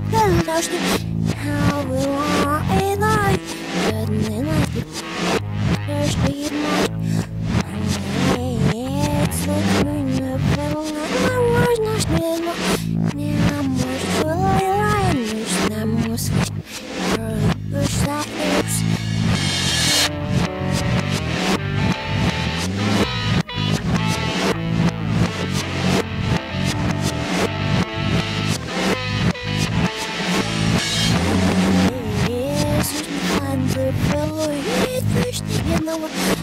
How will I like Good night There's the night It's like you know